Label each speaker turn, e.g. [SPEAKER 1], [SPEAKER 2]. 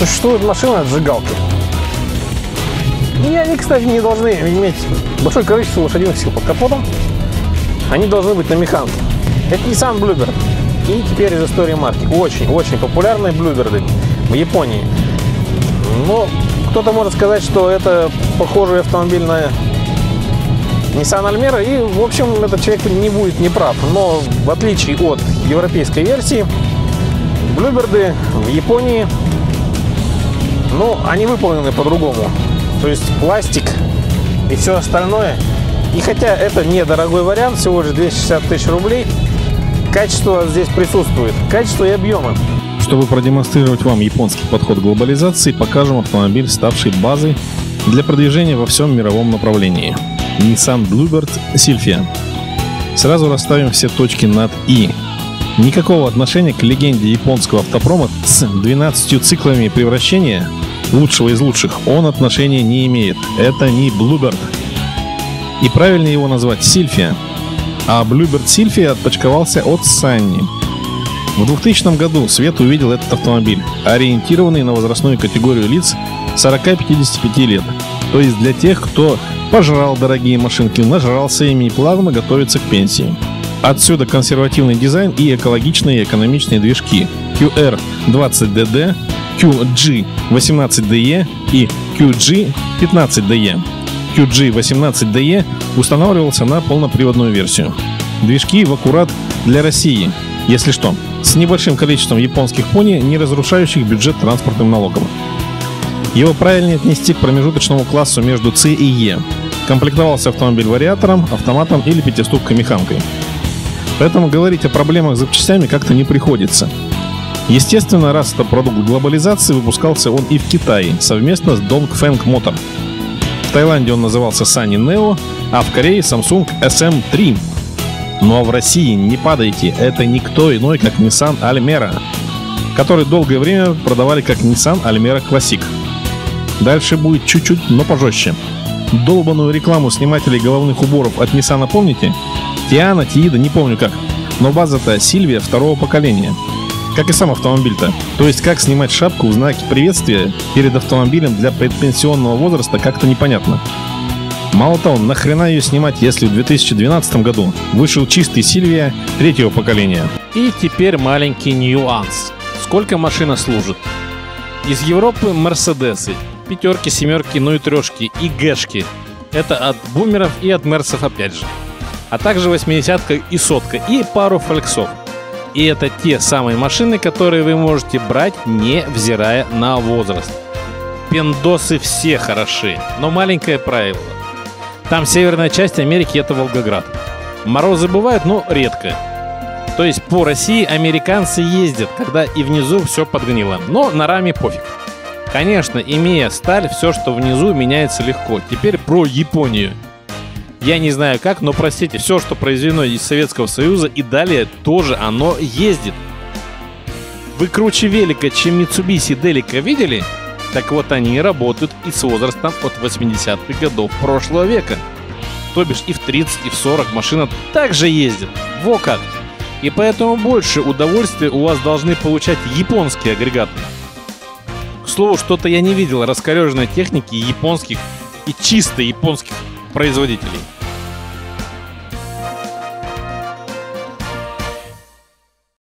[SPEAKER 1] Существуют машины отжигалки. И они, кстати, не должны иметь большое количество лошадиных сил под капотом. Они должны быть на механке. Это Nissan Bluebird. И теперь из истории марки. Очень-очень популярные Bluebird в Японии. Но кто-то может сказать, что это похожий автомобиль на Nissan Almera. И, в общем, этот человек не будет неправ. Но в отличие от европейской версии, Блюберды в Японии, ну, они выполнены по-другому. То есть пластик и все остальное. И хотя это недорогой вариант, всего лишь 260 тысяч рублей, качество здесь присутствует. Качество и объемы.
[SPEAKER 2] Чтобы продемонстрировать вам японский подход к глобализации, покажем автомобиль, ставший базой для продвижения во всем мировом направлении. Nissan Bluebird Silphia. Сразу расставим все точки над «и». Никакого отношения к легенде японского автопрома с 12 циклами превращения лучшего из лучших он отношения не имеет. Это не Bluebird. И правильнее его назвать Сильфия. А Bluebird Сильфия отпочковался от Санни. В 2000 году Свет увидел этот автомобиль, ориентированный на возрастную категорию лиц 40-55 лет. То есть для тех, кто пожрал дорогие машинки, нажрался ими и плавно готовится к пенсии. Отсюда консервативный дизайн и экологичные и экономичные движки QR20DD, QG18DE и QG15DE. QG18DE устанавливался на полноприводную версию. Движки в аккурат для России, если что, с небольшим количеством японских пони, не разрушающих бюджет транспортным налогом. Его правильнее отнести к промежуточному классу между C и E. Комплектовался автомобиль вариатором, автоматом или пятиступкой механкой. Поэтому говорить о проблемах с запчастями как-то не приходится. Естественно, раз это продукт глобализации, выпускался он и в Китае совместно с Dongfeng Motor. В Таиланде он назывался Sunny Neo, а в Корее Samsung SM3. Но в России не падайте, это никто иной, как Nissan Almera, который долгое время продавали как Nissan Almera Classic. Дальше будет чуть-чуть, но пожестче. Долбанную рекламу снимателей головных уборов от Nissan помните? Тиана, Тиида, не помню как. Но база-то Сильвия второго поколения. Как и сам автомобиль-то. То есть как снимать шапку в знаке приветствия перед автомобилем для предпенсионного возраста как-то непонятно. Мало того, нахрена ее снимать, если в 2012 году вышел чистый Сильвия третьего поколения.
[SPEAKER 1] И теперь маленький нюанс. Сколько машина служит? Из Европы Мерседесы, пятерки, семерки, ну и трешки, и гэшки. Это от бумеров и от мерсов опять же а также 80 и сотка и пару фольксов. И это те самые машины, которые вы можете брать, не взирая на возраст. Пендосы все хороши, но маленькое правило. Там северная часть Америки это Волгоград. Морозы бывают, но редко. То есть по России американцы ездят, когда и внизу все подгнило. Но на раме пофиг. Конечно, имея сталь, все, что внизу, меняется легко. Теперь про Японию. Я не знаю как, но простите, все, что произведено из Советского Союза и далее, тоже оно ездит. Вы круче велика, чем Mitsubishi Delica видели? Так вот они работают и с возрастом от 80-х годов прошлого века. То бишь и в 30, и в 40 машина также ездит. Во как! И поэтому больше удовольствия у вас должны получать японские агрегаты. К слову, что-то я не видел раскореженной техники японских и чисто японских производителей.